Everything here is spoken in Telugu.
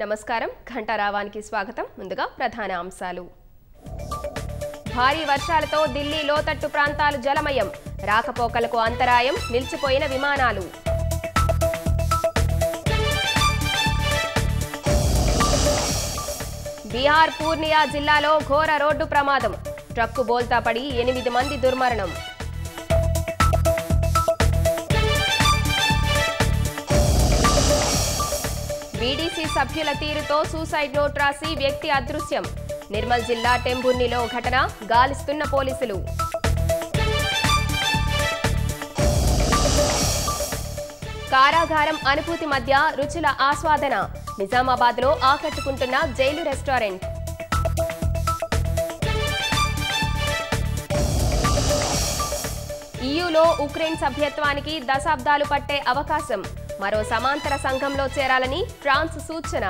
నమస్కారం. ఘంటారావానికి స్వాగతం. ముందుగా ప్రధాన అంశాలు. భారీ వర్షాలతో ఢిల్లీ లోతట్టు ప్రాంతాలు జలమయం. రాకపోకలకు అంతరాయం నిలిచిపోయిన విమానాలు. బీహార్ పూర్ణియా జిల్లాలో ఘోర రోడ్డు ప్రమాదం. ట్రక్కు బోల్తా పడి ఎనిమిది మంది దుర్మరణం. బీడీసీ సభ్యుల తీరుతో సూసైడ్ నోట్ రాసి వ్యక్తి అదృశ్యం. నిర్మల్ జిల్లా టెంబుర్నిలో ఘటన గాలిస్తున్న పోలీసులు. కారాగారం అనుభూతి మధ్య రుచుల ఆస్వాదన. నిజామాబాద్లో ఆకట్టుకుంటున్న జైలు రెస్టారెంట్. ఈయూలో ఉక్రెయిన్ సభ్యత్వానికి దశాబ్దాలు పట్టే అవకాశం. మరో సమాంతర సంఘంలో చేరాలని ట్రాన్స్ సూచన.